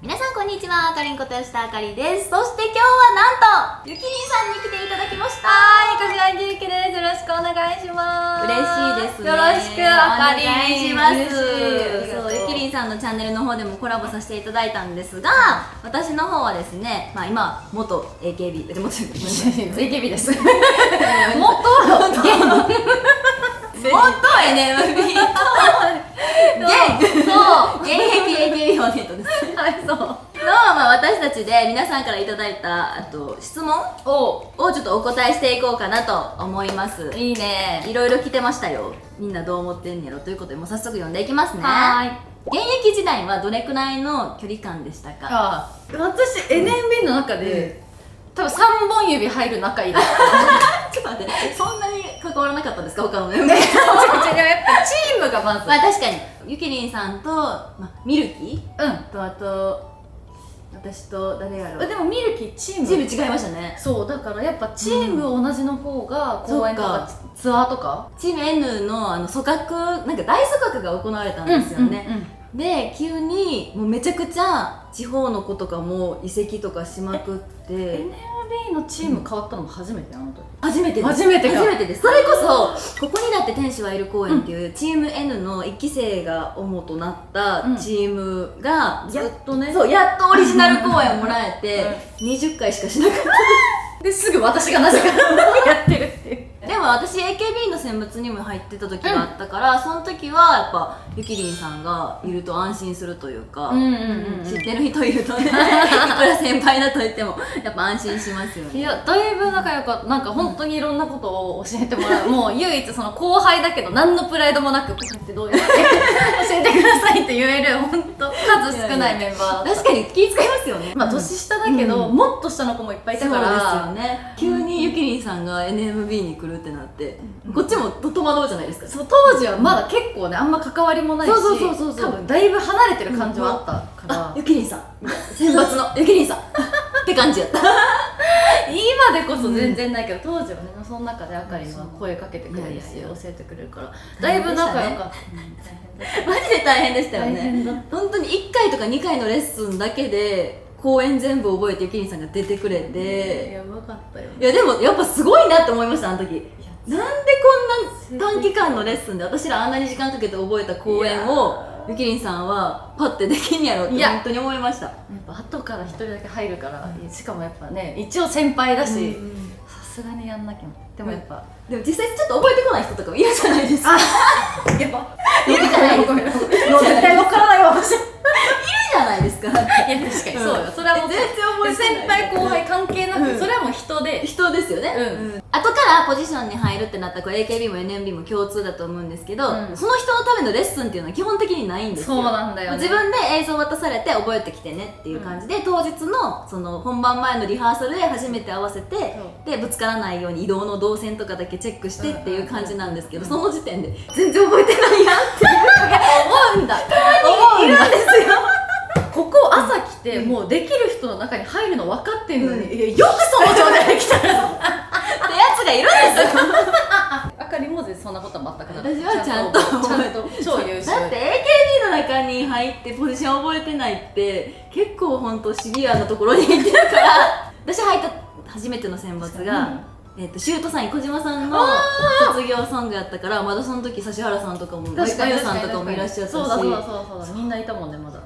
皆さんこんにちは、あかりんこと吉田あかりです。そして今日はなんと、ゆきりんさんに来ていただきました。はい、柏木ゆきです。よろしくお願いします。嬉しいですね。よろしく、あかりん。お願いします。そう、ゆきりんさんのチャンネルの方でもコラボさせていただいたんですが、私の方はですね、まあ今、元 AKB、元 AKB です。元？元？NMB と現そう。現役 AKB ホネットですはい、そう。の、まあ、私たちで皆さんからいただいたあと質問おをちょっとお答えしていこうかなと思いますいいね。いろいろ来てましたよみんなどう思ってんやろということでもう早速読んでいきますねはーい。現役時代はどれくらいの距離感でしたか？あ、私 NMB の中で、多分三本指入る仲いいです。待ってそんなに関わらなかったんですか？他のメンバー違う違うやっぱチームがまず。まあ確かに。ゆきりんさんと、まあ、ミルキうーとあと私と誰やろん。でもミルキーチーム。チーム違いましたね。そうだからやっぱチーム同じの方が公演とかそツアーとか？チーム N のあの組閣なんか大組閣が行われたんですよね、うんうんうん。で急にもうめちゃくちゃ地方の子とかも移籍とかしまくって NMB のチーム変わったのも初めてあの時。初めてです。初めてか。初めてです。それこそここにだって天使はいる公園っていうチーム N の1期生が主となったチームが、やっとね。そうやっとオリジナル公演をもらえて20回しかしなかった。ですぐ私がなぜか やってるっていうでも私 AKB の選抜にも入ってた時があったから、その時はやっぱゆきりんさんがいると安心するというか、うんうんうんうん。知ってる人いるとね いくら先輩だと言ってもやっぱ安心しますよね。いやだいぶ仲良かった。なんか本当にいろんなことを教えてもらう。もう唯一その後輩だけど何のプライドもなくこうやってどうやって教えてくださいって言える本当数少ないメンバー確かに気遣いますよね。まあ年下だけど、うん。もっと下の子もいっぱいいたから。そうですよね。急にゆきりんさんが NMB に来るってなって、こっちもと戸惑うじゃないですか。そう当時はまだ結構ねあんま関わりもないしそうそうそうそう多分だいぶ離れてる感じはあったから、あゆきりんさん。選抜の。ゆきりんさん。って感じやった。今でこそ全然ないけど、当時はねその中であかりは声かけてくれるし教えてくれるからだいぶ仲良かった、マジで大変でしたよ大ね本当に1回とか2回のレッスンだけで公演全部覚えてゆきりんさんが出てくれて。やばかったよ。いやでもやっぱすごいなって思いましたあの時。なんでこんな短期間のレッスンで私らあんなに時間かけて覚えた公演をゆきりんさんはパッてできんやろって本当に思いました。やっぱ後から一人だけ入るから、しかもやっぱね一応先輩だしうんさすがにやんなきゃ。でもやっぱ、でも実際ちょっと覚えてこない人とかもいるじゃないですか。いや。ばるじゃないですか。絶対乗っからないわ。私ゃないですか。だってや確かに。そうよ。それはもう全然覚えて先ない輩後輩関係なく、うん。それはもう人で人ですよね、うん。後からポジションに入るってなったこれ AKB も NMB も共通だと思うんですけど、うん。その人のためのレッスンっていうのは基本的にないんですよ。そうなんだよね。自分で映像渡されて覚えてきてねっていう感じで、当日のその本番前のリハーサルで初めて合わせてでぶつからないように移動の動線とかだけチェックしてっていう感じなんですけど、その時点で全然覚えてないやんって思うんだ。いるんですよここ朝来て、もうできる人の中に入るの分かってんのに、いやよくその状態で来たらってやつがいるんですよ。あかりも全然そんなことは全くな私はちゃんとちゃんと超優秀。だって AKB の中に入ってポジション覚えてないって結構本当シビアなところに行ってるから。私入った初めての選抜が、えっとシュートさん小島さんの卒業ソングやったからまだその時指原さんとかも確かにマユさんとかもいらっしゃったし。そうだそうだそうだそうだ。みんないたもんねまだ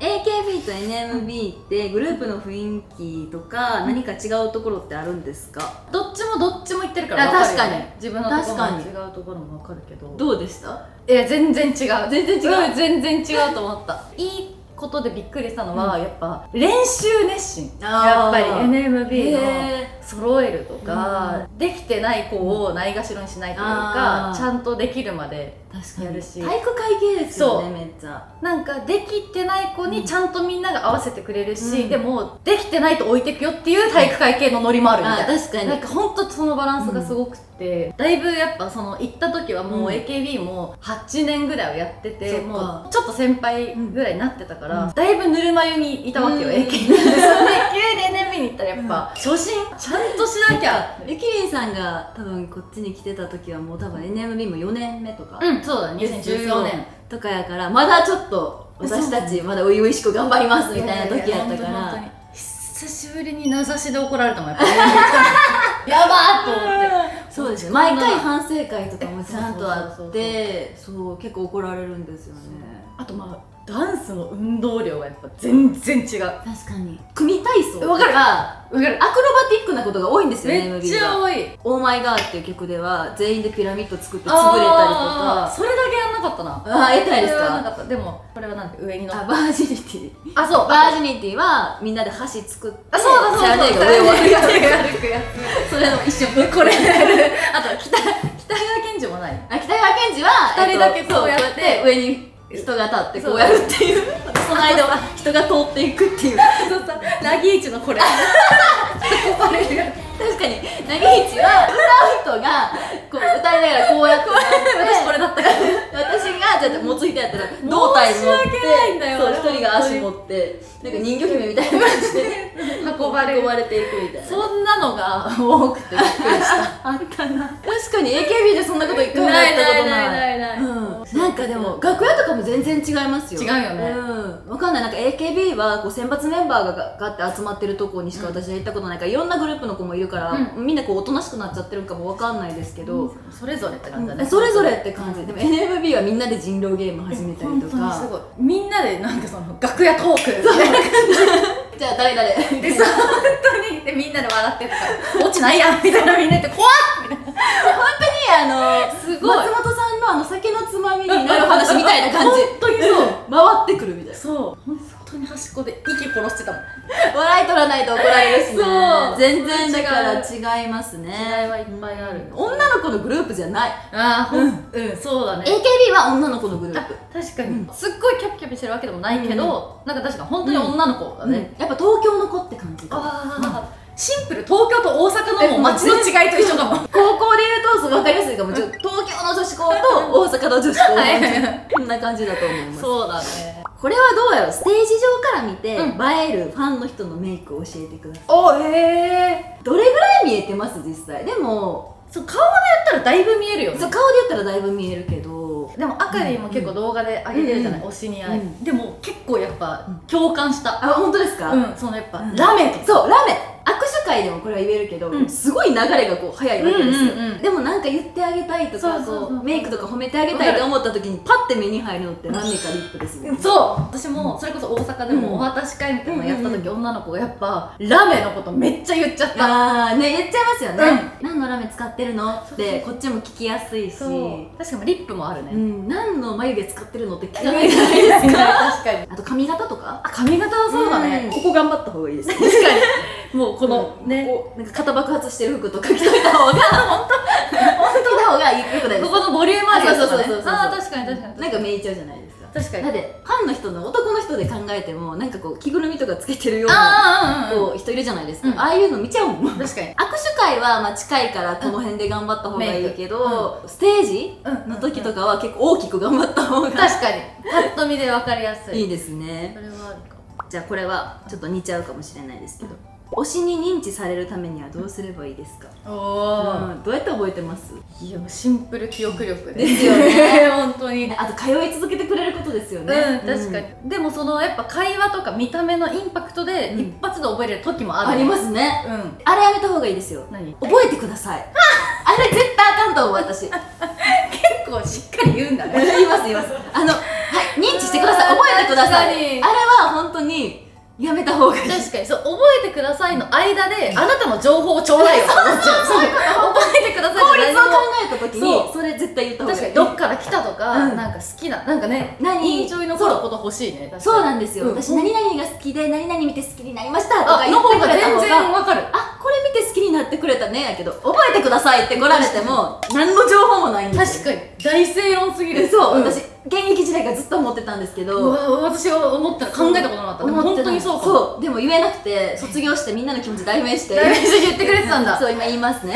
AKB と NMB ってグループの雰囲気とか何か違うところってあるんですか？どっちもどっちも言ってるからあ分かるよ確かに。ね自分のところも違うところも分かるけど。どうでした？いや全然違う。全然違う？うん全然違うと思った。いいことでびっくりしたのは、やっぱ練習熱心。やっぱり NMB のへ揃えるとか、できてない子をないがしろにしないというあー。かちゃんとできるまでやるし。体育会系ですよそう。ねめっちゃ。なんかできてない子にちゃんとみんなが合わせてくれるし、うん。でもできてないと置いてくよっていう体育会系のノリもあるみたいな、あ確かに。なんか本当そのバランスがすごくて、だいぶやっぱその行った時はもううん。AKB も8年ぐらいをやってて、もうちょっと先輩ぐらいになってたから、うん。だいぶぬるま湯にいたわけよ、うん。AKB でそれで急に見に行ったらやっぱ、初心ちゃんとしなきゃ。ゆきりんさんが多分こっちに来てた時はもう多分 NMB も4年目とか、うんそうだ2014年とかやからまだちょっと私たちまだ初々しく頑張りますみたいな時やったから。久しぶりに名指しで怒られたもんやっぱやばーっと思って。そうですね。毎回反省会とかもちゃんとあってそう結構怒られるんですよね。あとまあダンスの運動量がやっぱ全然違う。わ確かに。組体操とか。わかる。アクロバティックなことが多いんですよねめっちゃが。多い「オーマイガー」っていう曲では全員でピラミッド作って潰れたりとか。それだけやんなかったな。ああやってないですか？かった。でもこれはなんか上に乗っあバージニティ。あそう。バージニティはみんなで箸作ってあそうだそうだ。セラネーが上を歩いてる歩くやそれの一緒 これ。あと北北川賢治もない。あ北川賢治は二人だけこうやって上に人が立ってこうやるっていう。その間は人が通っていくっていう。そうさラギーチのこれ。確かに。投げ市は歌う人がこう歌いながらこうやって私これだったから私がじゃあ持つ人やったら胴体持って一人が足持ってなんか人魚姫みたいな感じで運ばれる運ばれていくみたいな。そんなのが多くてびっくりした。あったな。確かに AKB でそんなこと一回もやったことない。いない。うん、なんかでも楽屋とかも全然違いますよ。違うよね。うん。わかんない。なんか AKB はこう選抜メンバーがががって集まってるとこにしか私は行ったことないから、いろんなグループの子もいるから、うみんなこうおとなしくなっちゃってるんかもわかんないですけど、それぞれって感じだね。それぞれって感じ。でも NMB はみんなで人狼ゲーム始めたりとか。本当にすごい。みんなでなんかその楽屋トークじ。ゃあ誰々。でそう本当に。でみんなで笑ってとか落ちないやん。みたいなみんな言って怖っみたいな。あのすごい。松つまみになる話みたいな感じ。本当にそう。回ってくるみたいな。そう。本当に端っこで息殺してたもん。笑い取らないと怒られるしね。そう。全然だから違いますね。違いはいっぱいある。女の子のグループじゃない。ああうんそうだね。AKB は女の子のグループ。確かに、うん。すっごいキャピキャピしてるわけでもないけど、なんか確かに本当に女の子だね、やっぱ東京の子って感じか。ああ、シンプル東京と大阪のもう街の違いと一緒かも。高校で言うとそう分かりやすいかも。ち東京の女子校と大阪の女子校はい こんな感じだと思います。そうだね。これはどうやろう？ステージ上から見て、うん。映えるファンの人のメイクを教えてください。おへえどれぐらい見えてます実際？でもそう顔でやったらだいぶ見えるよね。そう顔で言ったらだいぶ見えるけど。でも赤リンも結構動画で上げてるじゃない、うん。推しに会い、うん。でも結構やっぱうん共感した、あ本当ですか、うんそのやっぱ、うん。ラメとか。そうラメ握手会でもこれは言えるけど、うん。すごい流れがこう早いわけですよ、うんうんうん。でもなんか言ってあげたいとかメイクとか褒めてあげたいと思った時にパッて目に入るのってラメかリップですよねそう。私もそれこそ大阪でもお渡し会みたいなのやった時、女の子がやっぱラメのことめっちゃ言っちゃった。あーね言っちゃいますよね、何のラメ使ってるの？ってこっちも聞きやすいし。確かにリップもあるね、うん、何の眉毛使ってるのって聞かない。じゃないですか確かに。あと髪型とか？あ髪型はそうだね、ん。ここ頑張った方がいいです確かに。もうこの、ねなんか肩爆発してる服とか着といた方が本当本当着た方がよくないですここのボリュームあるやつとかね。あそうそうそうそうあー確かに確かになんかめいちゃうじゃないですか。確かに。だってファンの人の男の人で考えてもなんかこう着ぐるみとかつけてるようなこう人いるじゃないですか、うん。ああいうの見ちゃうもん。握確かに。手会はまあ近いからこの辺で頑張った方がいいけど、ステージうんの時とかは結構大きく頑張った方が確かに。パッと見で分かりやすい。いいですね。それはあるかも。じゃあこれはちょっと似ちゃうかもしれないですけど、推しに認知されるためにはどうすればいいですか、おうん、どうやって覚えてます？いやシンプル記憶力ですよね。本当に。あと通い続けてくれることですよね。うん確かに、でもそのやっぱ会話とか見た目のインパクトでうん。一発で覚えれる時もある、ありますね。うん。あれやめた方がいいですよ。何？覚えてください。あれ絶対あかんと思う私。結構しっかり言うんだね。言います言います。あのはい認知してください。覚えてください。あれは本当にやめた方がいい。確かに。そう覚えてくださいの間であなたの情報をちょうだいよ。って思っちゃうそう。覚えてください効率を考えた時そう。にそれ絶対言った方がいい。確かに。どっから来たとか、うん。なんか好きななんかね何？印象に残ること欲しいね。そうなんですよ、うん。私何々が好きで何々見て好きになりましたとかあの方言ってくれたが全方が然わかる。あこれ見て好きになってくれたねやけど覚えてくださいって来られても何の情報もないんですよ。確かに。大正論すぎる。そう、ん。私現役時代からずっと思ってたんですけうどわ私は思ったら考えたことなかった。本当にそうかも。そう。でも言えなくて卒業してみんなの気持ち代弁して代弁して言ってくれてたんだ。そう今言いますね。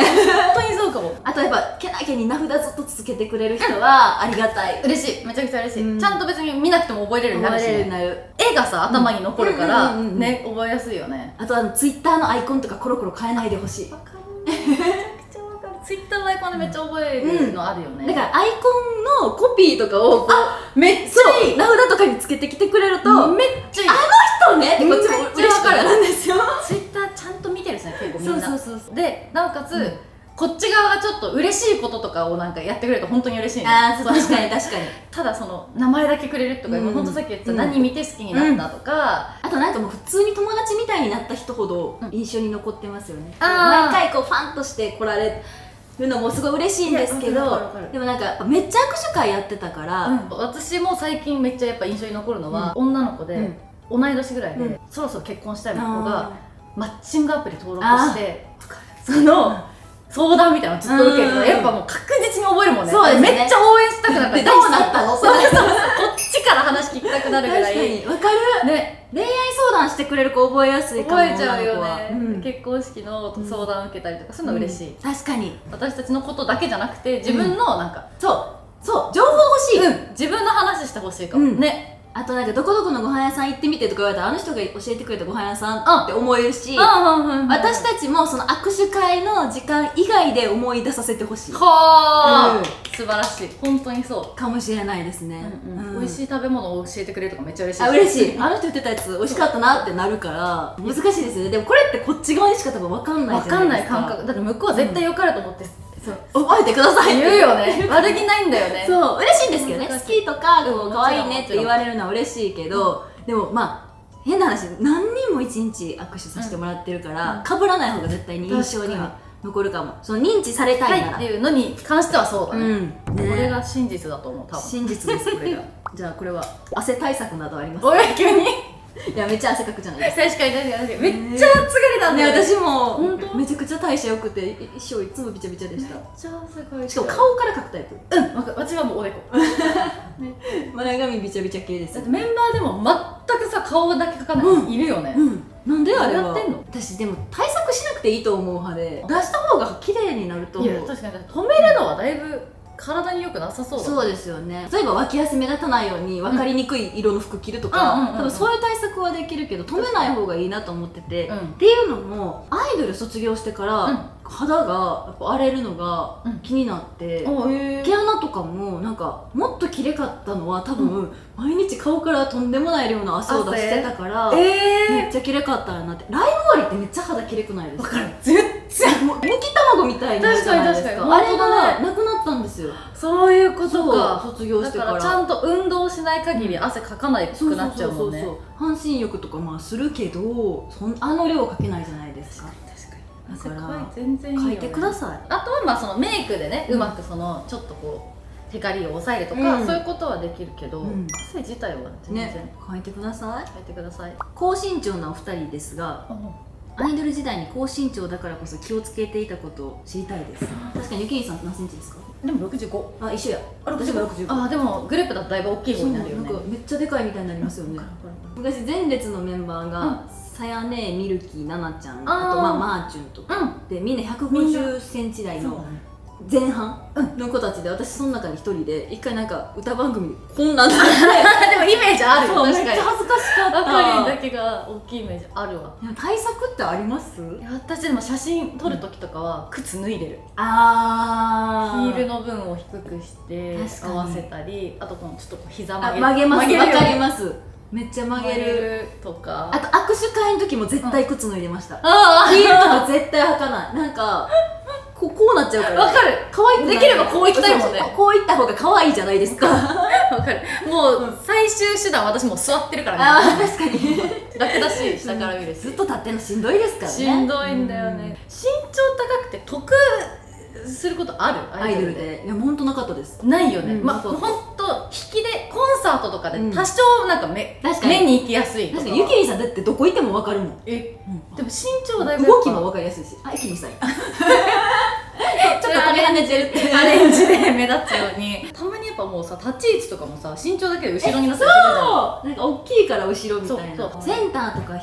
本当にそうかも。あとやっぱけなげに名札ずっと続けてくれる人はありがたい。嬉しい。めちゃくちゃ嬉しい、うん。ちゃんと別に見なくても覚えれるようになるし、ね、絵がさ頭に残るから、ね覚えやすいよねあとあのツイッターのアイコンとかコロコロ変えないでほしい。わかる。めちゃくちゃわかる。ツイッターのアイコンでめっちゃ覚えるのあるよね、だからアイコンのコピーとかをこうめっちゃ名札とかにつけてきてくれると、めっっと嬉しいこととかをなんかやってくれると本当に嬉しいね。あ確かに確かに。ただその名前だけくれるとか、うん今本当さっき言ってた、うん。何見て好きになったとか、あとなんかもう普通に友達みたいになった人ほど印象に残ってますよね、毎回こうファンとして来られるのもすごい嬉しいんですけどでもなんかめっちゃ握手会やってたから、うん。私も最近めっちゃやっぱ印象に残るのは、女の子で、うん。同い年ぐらいで、うん。そろそろ結婚したい子があマッチングアプリ登録してその相談みたいなのずっと受けるやっぱもう確実に覚えるもんね。そうですね。めっちゃ応援したくなった。でどうなったの？そうそうそうこっちから話聞きたくなーるぐらい。確かに。わかる。ね。恋愛相談してくれる子覚えやすいかも覚えちゃうよね、うん。結婚式の相談受けたりとかそういうの嬉しい、うん確かに。私たちのことだけじゃなくて自分のなんか、そう。そう。情報欲しい、うん。自分の話してほしいかも、うん。ねあとなんかどこどこのご飯屋さん行ってみてとか言われたらあの人が教えてくれたご飯屋さんって思えるし、私たちもその握手会の時間以外で思い出させてほしい。はあ、うん。素晴らしい。本当にそう。かもしれないですね、美味しい食べ物を教えてくれるとかめっちゃ嬉しい。あ嬉しい。あの人言ってたやつ美味しかったなってなるから難しいですよね。でもこれってこっち側にしか多分分かんないわかんないじゃ感覚。だって向こうは絶対良かれと思って、そう。覚えてください。言うよね。悪気ないんだよね。そう。嬉しいんですけどね。好きとかこううん可愛いねって言われるのは嬉しいけどでもまあ変な話何人も一日握手させてもらってるからうん。被らない方が絶対に印象には残るかも。その認知されたいなら、はい。っていうのに関してはそうだね、うん。これねが真実だと思う多分。真実ですこれが。じゃあこれは汗対策などありますおい急にいやめっちゃ汗かくじゃないです確かに確かに確かに。めっちゃ暑がりだかねね私も。本当？めちゃくちゃ代謝良くてい衣装いつもびちゃびちゃでした。めっちゃ汗かいてしかも顔からかくタイプ。うん私はもうおでこ。前髪びちゃびちゃ系ですだってメンバーでも全くさ顔だけ描かないうん。人いるよね、うん。なんであれやってんの？私でも対策しなくていいと思う派で。出した方が綺麗になると思う。いや確かに止めるのはだいぶ体に良くなさそうだ。そうですよね。例えば脇汗目立たないように分かりにくい色の服着るとか、うん多分そういう対策はできるけど止めない方がいいなと思ってて、うん。っていうのもアイドル卒業してから、うん。肌がやっぱ荒れるのがうん。気になって、毛穴とかもなんかもっと綺麗かったのは多分、毎日顔からとんでもない量の汗を出してたからめえっちゃ綺麗かったらなって。ライブ終わりってめっちゃ肌綺麗くないですか？わかる。全然。もうむき卵みたいになるじゃないですか。あれがなくなったんですよ。そういうことか。卒業してから。だからちゃんと運動しない限り汗かかないくなっちゃうもんね。半身浴とかまあするけどそんあの量かけないじゃないですか。確かに。だから汗かい全然いいよ、ね、書いてください。あとはまあそのメイクでね、ううんまくそのちょっとこうテカリを抑えるとか、うん。そういうことはできるけど、うん。汗自体は全然、ね書いてください。書いてください。高身長なお二人ですがアイドル時代に高身長だからこそ気をつけていたことを知りたいです。確かにゆきりんさん何センチですか？でも65あ一緒や。あ私も65あでもグループだとだいぶ大きい方になるよね。なんかめっちゃでかいみたいになりますよね。昔前列のメンバーがさやねミルキーななちゃんあとまあマーチュンとか。うん。でみんな150センチ台の前半？の子たちで私その中に一人で一回なんか歌番組でこんなんなって。でもイメージあるよ確かに。ちゃ恥ずかしかった。あかりんだけが大きいイメージあるわ。でも対策ってあります？私でも写真撮る時とかは靴脱いでる、あヒールの分を低くして合わせたりあとこのちょっとこう膝あ曲げ曲げます。る。わかります。めっちゃ曲げる。るとか。あと握手会の時も絶対靴脱いでました、あヒールとか絶対履かない。なんかこうこうなっちゃうからわかる。可愛くできればこう行きたいもんね。こういった方が可愛いじゃないですか。わかる。もう最終手段私もう座ってるからあねー確かに。楽だし下から見るし。ずっと立ってんのしんどいですからね。しんどいんだよね、うん。身長高くて得することある？アイドルで。いや本当なかったです。ないよね、うん。まあそう。ほんと引きでコンサートとかでうん。多少なんか目、確かに。目に行きやすい確かにゆきりんさんだってどこ行っても分かるもん、えうんでも身長だいぶ動きも分かりやすいし。あゆきりんさんや ちょっと飛び跳ねてるってアレンジで目立つよう。にたまにやっぱもうさ立ち位置とかもさ身長だけで後ろになってるそうなんか大きいから後ろみたいなそうそうセンターとか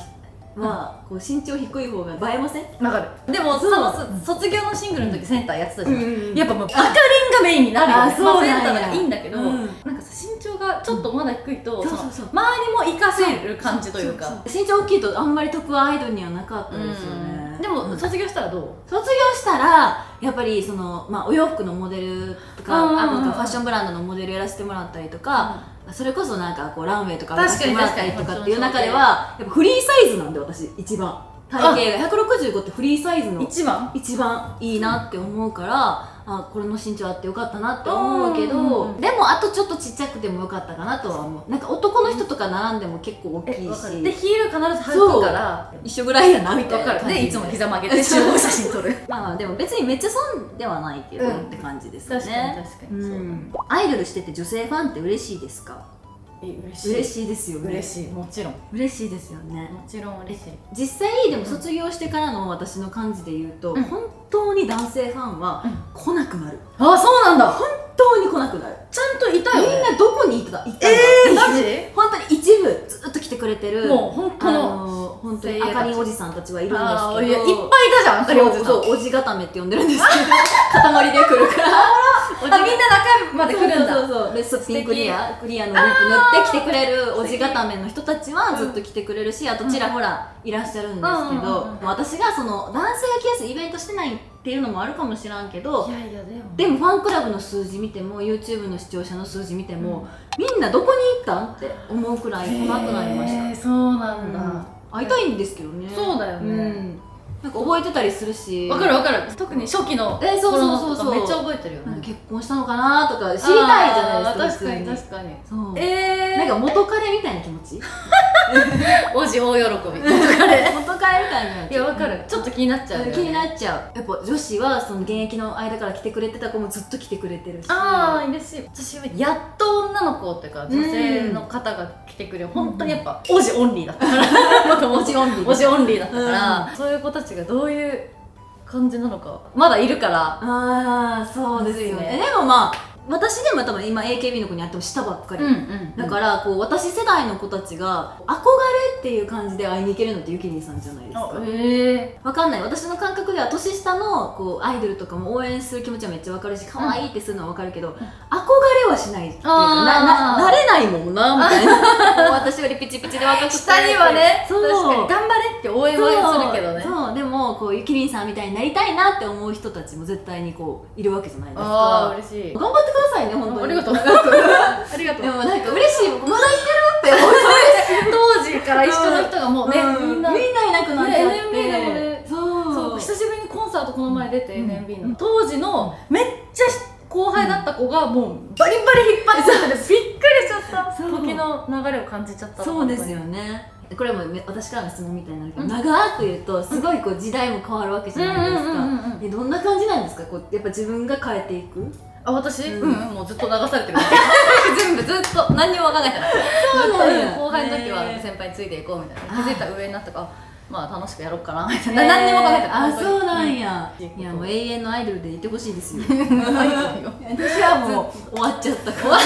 はこう身長低い方が映えませんわかるでもそのそ卒業のシングルの時センターやってたじゃん、うんやっぱもう赤レンがメインになるよねあそうなんや、センターだからいいんだけど、うんなんかさ身長がちょっとまだ低いと、うんそうそうそう周りも活かせる感じというかそそ身長大きいとあんまり得はアイドルにはなかったですよねでも、うん。卒業したらどう？卒業したらやっぱりその、まあ、お洋服のモデルとか,、うんうんうん。あファッションブランドのモデルやらせてもらったりとか、それこそなんかこうランウェイとかやらせてもらったりとかっていう中ではやっぱフリーサイズなんで私一番。体型が165ってフリーサイズの一番？一番いいなって思うからあこれの身長あってよかったなって思うけど、うんでもあとちょっとちっちゃくてもよかったかなとは思う。なんか男の人とか並んでも結構大きいし。でヒール必ず履くから。一緒ぐらいやなみたいなわかる感じで。いつも膝曲げて 集合写真撮る。まあまあでも別にめっちゃ損ではないけど、うんって感じですよ確かにね確かに、うん。アイドルしてて女性ファンって嬉しいですか？嬉しい。嬉しいですよね。嬉しい。もちろん。も嬉しいですよね。ちろん嬉しい。実際でも卒業してからの私の感じで言うと、うん。本当に男性ファンはうん。来なくなる。あそうなんだ。本当に来なくなる。ちゃんといたよね。みんなどこに行った？行ったえー、マジ？本当に一部ずっと来てくれてる。もう本当あのの本当にあかりんおじさんたちはいるんですけど。いっぱいいたじゃんそう明かりおじさん。そうおじ固めって呼んでるんですけど。塊で来るから。あみんな中まで来るんだ。そうそうそうでスピンクリア。クリアのリップ塗って来てくれるおじ固めの人たちはずっと来てくれるし、あとちらほらいらっしゃるんですけど、私がその男性が来やすいイベントしてないっていうのもあるかもしらんけどでも。ファンクラブの数字見ても YouTube の視聴者の数字見ても、みんなどこに行ったんって思うくらい来なくなりました、そうなんだ、うん。会いたいんですけどね。そうだよね。んなんか覚えてたりするし。わかるわかる。特に初期のえそうそうそうそう。めっちゃ覚えてるよ。ね結婚したのかなとか知りたいじゃないですか確かに確かに。そう。えなんか元彼みたいな気持ち？おじ大喜び。元彼。みたいないやわかる。ちょっと気になっちゃうよね。気になっちゃう。やっぱ女子はその現役の間から来てくれてた子もずっと来てくれてるし。ああ嬉しい。私はやっと女の子っていうか女性の方が来てくれる、本当にやっぱ王子オンリーだったから。オンリー王子オンリーだったから、そういう子たちがどういう感じなのかまだいるから。ああそうですよね。ね。でもまあ私でも多分今 AKB の子に会ってもしたばっかり、んだからこう私世代の子たちが憧れっていう感じで会いに行けるのってゆきりんさんじゃないですか。へえ。わかんない。私の感覚では年下のこうアイドルとかも応援する気持ちはめっちゃわかるし可愛いってするのはわかるけど、憧れはしないっていうかなななれないもんなみたいな。もう私よりピチピチで若くて下にはねそう。確かに頑張れって応援はするけどね。そう。でもこうゆきりんさんみたいになりたいなって思う人たちも絶対にこういるわけじゃないですああか嬉しい。頑張ってくださいね本当に。ありがとう。ありがとでもなんか嬉しいまだいけるって思う当時から一緒の人がもうね、うん。みんな。みんないなくなっちゃって、そう。そう久しぶりにコンサートこの前出て、うん。NMB の。当時のめっちゃ後輩だった子がもうバリバリ引っ張ってたんでびっくりしちゃった。時の流れを感じちゃったそうですよね。これもめ私からの質問みたいになるけど、長く言うとすごいこう時代も変わるわけじゃないですか、どんな感じなんですか？こうやっぱ自分が変えていく？あ私、ううんん、もうずっと流されてる。全部ずっと。何にも分かんないから。そうなんや。ずっと後輩の時は先輩についていこうみたいあな気づいたら上になったからまあ楽しくやろうかな。みたいな、何にも考えてないあそうなんや、うんいやもう永遠のアイドルでいてほしいですよ。私はもう終わっちゃったから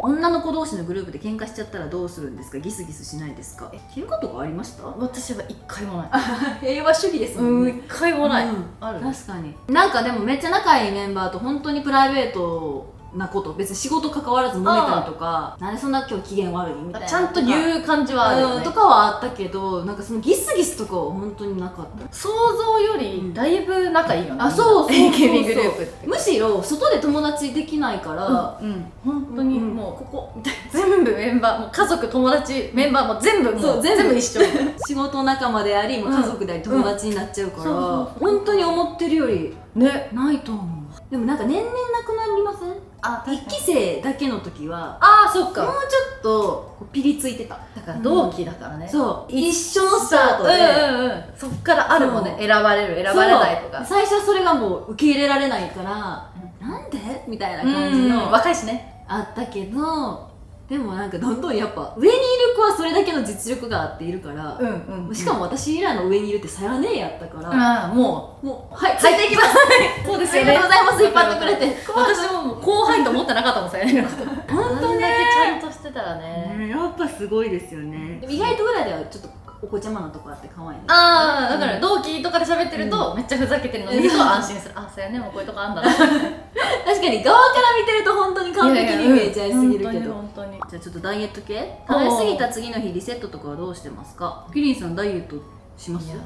女の子同士のグループで喧嘩しちゃったらどうするんですか？ギスギスしないですか？喧嘩とかありました？私は一回もない。平和主義ですもうん。んね、一回もない、うん。ある。確かに。なんかでもめっちゃ仲いいメンバーと本当にプライベートなこと別に仕事関わらず揉めたりとかなんでそんな今日機嫌悪いみたいなちゃんと言う感じはあるよね。うんとかはあったけどなんかそのギスギスとかは本当になかった。想像よりだいぶ仲いいよね、あそうそうそうそう。AKB グループって。むしろ外で友達できないから、うん、本当にうんもうここ 全部メンバーもう家族友達メンバーも全部もうそう全部全部一緒。仕事仲間であり、もう家族であり友達になっちゃうから、本当に思ってるよりね。ないと思う。でもなんか年々なくなりません？あ一期生だけの時はああそっもうかちょっとこうピリついてた。だから同期だからね、そう。一緒のスタートで、うんうんうんそっからあるもんね。選ばれる選ばれないとか。最初はそれがもう受け入れられないから、なんで？みたいな感じうんの若いしね。あったけどでもなんかどんどんやっぱ上にいる力はそれだけの実力があっているから、うんうんしかも私らの上にいるってさやねえやったから、ああももうはいう入っていきます。そうですよね。ありがとうございます。引っ張ってくれて。私ももう後輩と思ってなかったもんさやねのこと本当ねちゃんとしてたらね。ねやっぱすごいですよね。意外と裏ではちょっとお子ちゃまなとこあって可愛いねああだからうん。同期とかで喋ってると、めっちゃふざけてるの見ると安心する。あそうやねもうこういうとこあんだな。確かに側から見てると本当に完璧にイメージ合いすぎるけど。本当に。本じゃあちょっとダイエット系。食べ過ぎた次の日リセットとかはどうしてますか？キリンさんダイエットします？いや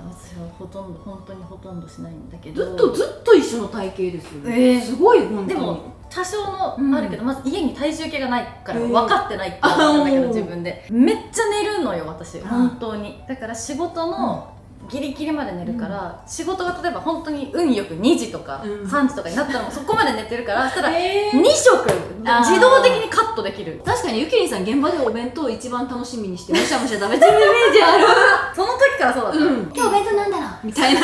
ほとんど本当にほとんどしないんだけずどっとずっと一緒の体型ですよね、えー。すごい本当に。でも多少うんのあるけど、まず家に体重計がないからえー。分かってないって思ったんだけど、あー。自分で。めっちゃ寝るのよ私。本当に。だから仕事のギリギリまで寝るから、仕事が例えば本当に運よく2時とかうん。3時とかになったらもうそこまで寝てるからそしたら2 え食自動的にカットできる。確かにゆきりんさん現場でお弁当を一番楽しみにしてむしゃむしゃ食べてるイメージある。その時からそうだった、うん。今日お弁当なんだろう。みたいな。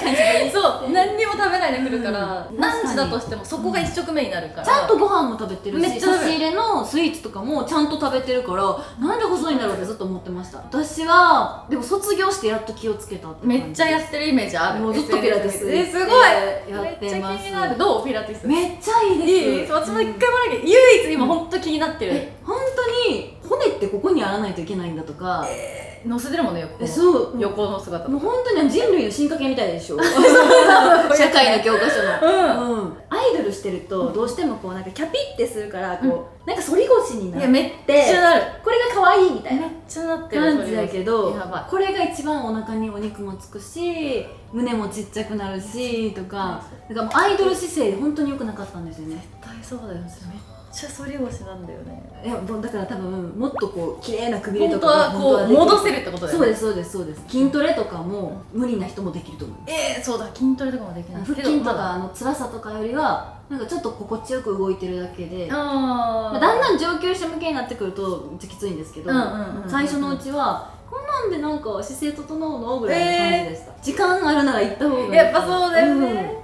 感じでそう。何にも食べないで来るから、うん。何時だとしてもそこが1食目になるから、ちゃんとご飯も食べてるしめっちゃ食べる。差し入れのスイーツとかもちゃんと食べてるからなんで細いんだろうってずっと思ってました。私はでも卒業してやっと気をつけたってめっちゃやってるイメージある。もうずっとピラティスえすごい。やってます。めっちゃ気になる。どうピラティス？めっちゃいいです。いい？私も一回もないけど唯一今本当気になってる。え本当に骨ってここにあらないといけないんだとか。乗せてるもんね横。えそう。横の姿もう本当に人類の進化系みたいでしょ。社会の教科書の、うん、アイドルしてるとどうしてもこうなんかキャピってするからこう、なんか反り腰になっいやめってちゃなる。これが可愛いみたいな。めっちゃなってる感じだけどこれが一番お腹にお肉もつくし胸もちっちゃくなるしとかだからアイドル姿勢本当に良くなかったんですよね。絶対そうだよめっちゃ反り腰なんだよね。いやもうだから多分もっとこう綺麗なくびれと本当かはこう戻せるってことだよね。そうですそうですそうです。筋トレとかも無理な人もできると思う。えー、そうだ筋トレとかもできない腹筋とかあの辛さとかよりはなんかちょっと心地よく動いてるだけで。あまあ、だんだん上級者向けになってくるとめっちゃきついんですけど、うんうんうんうん最初のうちはこんなんでなんか姿勢整うのぐらいの感じでした、時間あるなら行った方がいいやっぱそうだようん。ね、ピラティス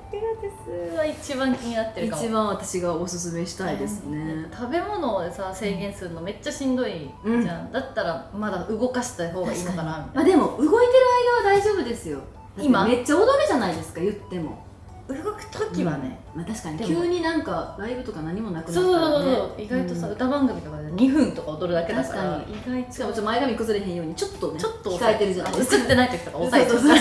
は一番気になってるかも。一番私がおすすめしたいですね、食べ物でさ制限するのめっちゃしんどいじゃん、だったらまだ動かした方がいいのかなみたいな。まあ、でも動いてる間は大丈夫ですよ。今？めっちゃ踊るじゃないですか言っても動く時はね、まあ、確かに急になんかライブとか何もなくなそうそうったら、ね、そう。そう意外とさ、うん歌番組とかで2分とか踊るだけだから。確か意外と。しかもちょっと前髪崩れへんようにちょっとねちょっと控えてるじゃない？ですか映ってない時とか抑えてる。そうそう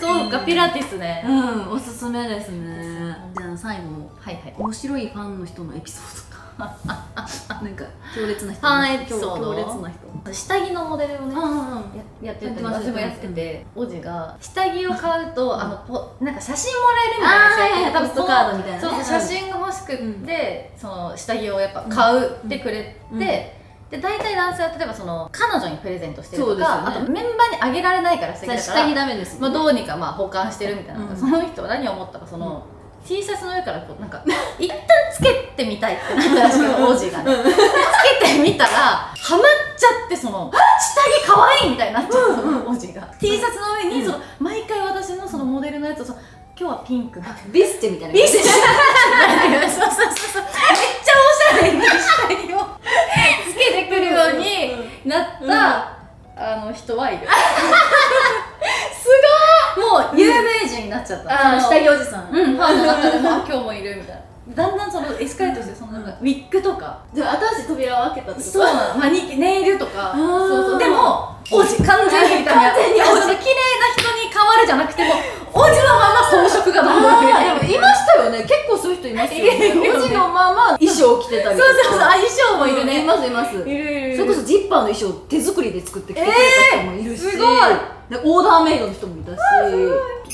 そうかピラティスね、うん。おすすめですね。じゃあ最後はいはい。面白いファンの人のエピソード なんか強烈な人ファンエピソード強烈な人。下着のモデルをねあややってて私もやってておじが下着を買うと、ん。あのポなんか写真もらえるみたいなポストカードみたいなね。そう写真が欲しくって、その下着をやっぱ買うってくれて、うん。で大体男性は例えばその彼女にプレゼントしてるとか、ね。あとメンバーにあげられないから素敵だから下着ダメですまあ、どうにかまあ保管してるみたいな、うん。その人は何を思ったかその、T シャツの上からこうなんか 一旦つけてみたいってなったら王子がね。つけてみたらハマっちゃってその下着可愛いみたいになっちゃったその王子が。T シャツの上にその毎回私のそのモデルのやつを今日はピンクビスチェみたいな。ビスチェ。そうそうそうそう。めっちゃおしゃれに下着をつけてくるようになった、あの人はいる。すごいもう有名人になっちゃった、あの下着おじさん。うんファンの中でもあ今日もいるみたいな。だんだんそのエスカレートしてそのなんかウィッグとか。じゃあ新しい扉を開けたってことそう。なのマニキネイルとか。そうそう。でも王子完全に完全にその綺麗な人に変わるじゃなくても王子のまま装飾がどんどん増えてでもいましたよね。結構そういう人いますよね装着てたりとかそうそうそう。あ衣装もいるね、いますいます。いるいるそれこそジッパーの衣装手作りで作ってきてくれた人もいるし、えーすごい。でオーダーメイドの人もいたし。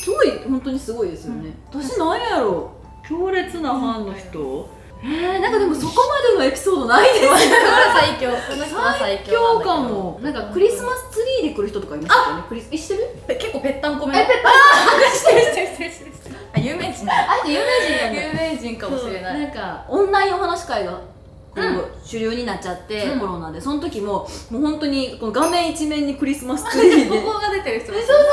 すごい本当にすごいですよね、私なんやろ。強烈なファンの人。えー、なんかでもそこまでのエピソードないですよ。最強。最強。かも。なんかクリスマスツリーで来る人とかいましたよね。クリスえ知ってるえ結構ぺったんこめ。えぺったんしてるしてるしてるしてるしてるあ有名人。だあ有名人なんだ。有名人かもしれない。なんかオンラインお話会がこう、うん。主流になっちゃって、うん。コロナで。その時ももう本当にこの画面一面にクリスマスツリーで。ここが出てる人えそうそうそうそう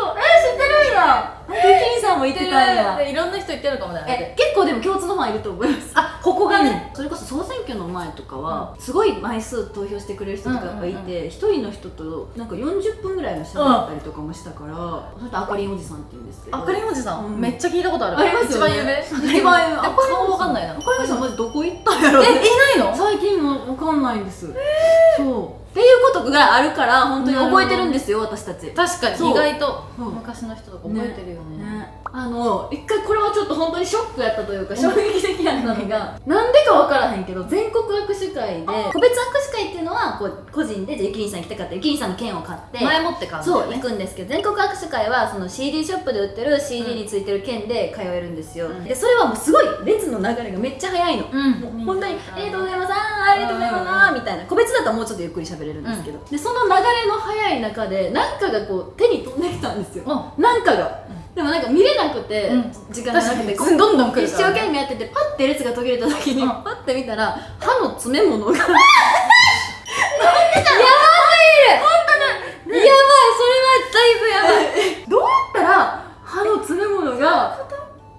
そう。え知ってるんやえゆきりんさんも言ってたんや。でいろんな人言ってるかもね。え結構でも共通のファンいると思いますあここがね、それこそ総選挙の前とかは、すごい枚数投票してくれる人とかがいて一、人の人となんか40分ぐらいも喋ったりとかもしたから、それとあかりんおじさんって言うんですけど。あかりんおじさん、うん。めっちゃ聞いたことある。ありますよね。一番有名？一番有名？でも顔わかんないな。あかりんおじさんマジどこ行ったんやろえいないの？最近もわかんないんです、そう。っていうことがあるから本当に覚えてるんですよ私たち。確かに。意外とう。ん昔の人とか覚えてるよね。ね、あの一回これはちょっと本当にショックやったというか衝撃的やったのがなんでか分からへんけど全国握手会で個別握手会っていうのはこう個人でじゃあゆきりんさん行きたかったらゆきりんさんの券を買って前もって感じそう行くんですけど全国握手会はその CD ショップで売ってる CD についてる券で通えるんですよ、うん。でそれはもうすごい列の流れがめっちゃ早いの、うん。もう本当に「ありがとうございますありがとうございます」みたいな。個別だったらもうちょっとゆっくり喋れるんですけど、でその流れの早い中で何かがこう手に飛んできたんですよ。うん。なんかが、でもなんか見れなくて、うん。時間がなくてどんどん来るね。生懸命やっててパッて列が途切れた時に、うん。パッて見たら歯の詰め物が。やばい。やばい。それはだいぶやばい。どうやったら歯の詰め物が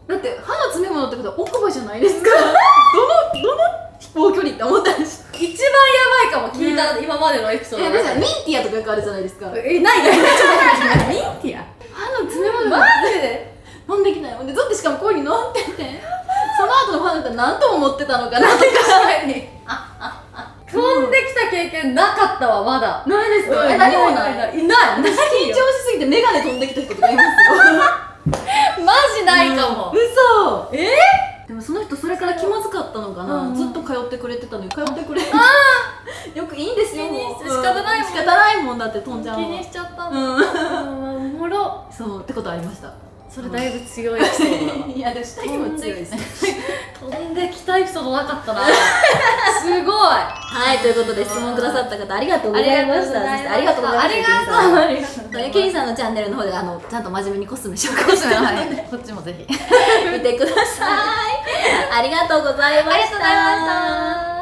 だって歯の詰め物ってことは奥歯じゃないですか。どのどの飛行距離って思ったんです一番やばいかも聞いた、今までのエピソードミンティアとかよくあるじゃないですか。えない。ないないミンティア？歯の詰め物がマジで？飲んできたよでずっとしかもこういうに飲んでて。その後のファンだったら何と思ってたのかな。って確かに。飛んできた経験なかったわまだ。ないですか、うん。え何もない？ないないい。ない私緊張しすぎて眼鏡飛んできた人とかいますよ。マジないかも、嘘。え？でもその人それから気まずかったのかな、うんずっと通ってくれてたのに通ってくれ よくいいんですよ。仕方ないもん仕方ないもんだって飛んじゃうの気にしちゃったうの、ん。うん、おもろ。そうってことありましたそれだいぶ強い。エピソードいやでも下にも強いです飛んできたエピソードなかったな。すごい。はいということで質問くださった方ありがとうございました。そしてありがとうございます。ありがとうありがとうゆきりんさんのチャンネルの方であのちゃんと真面目にコスメ紹介してるのでのはい。こっちもぜひ。見てください。ありがとうございました。ありがとうございました